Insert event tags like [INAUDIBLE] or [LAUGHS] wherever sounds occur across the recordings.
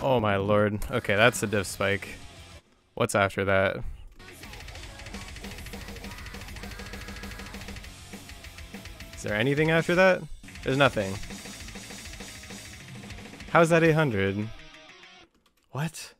Oh my lord. Okay, that's a diff spike. What's after that? Is there anything after that? There's nothing. How's that 800? What?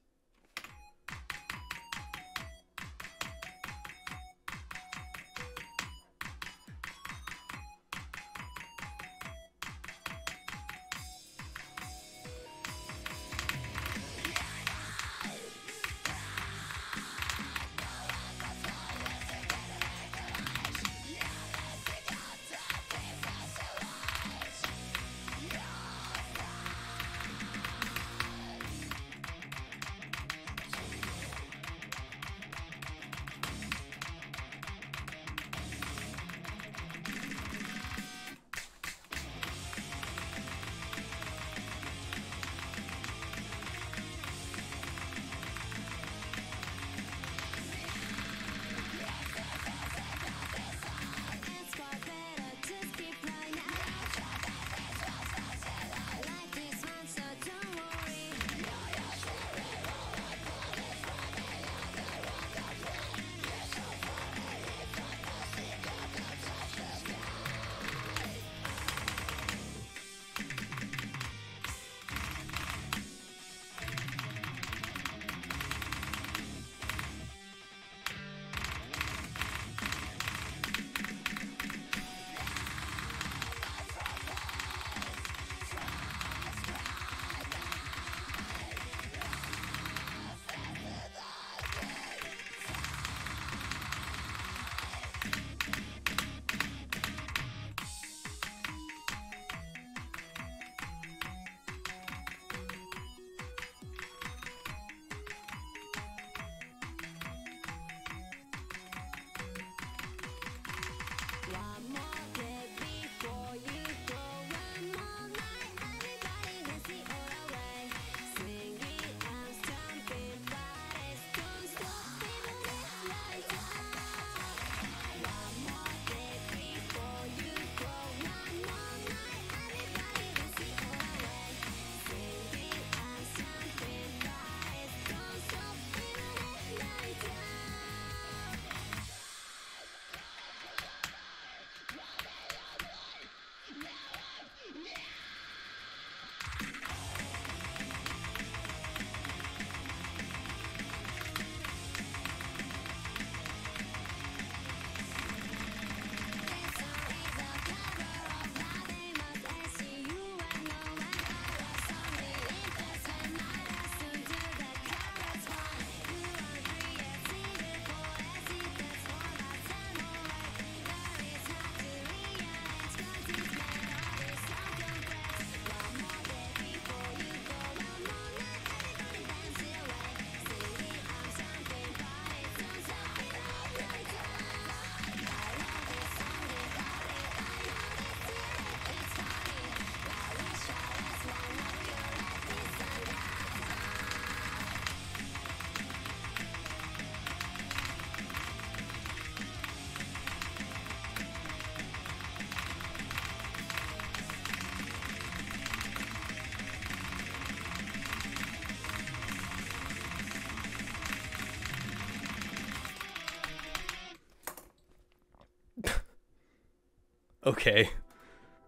Okay.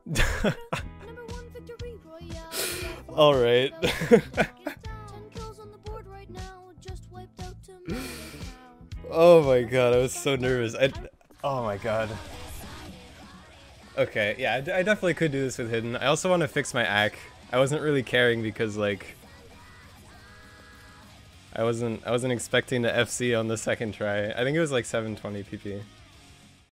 [LAUGHS] All right. [LAUGHS] oh my god, I was so nervous. I. Oh my god. Okay, yeah, I, I definitely could do this with hidden. I also want to fix my ack. I wasn't really caring because like I wasn't I wasn't expecting the FC on the second try. I think it was like 720 PP.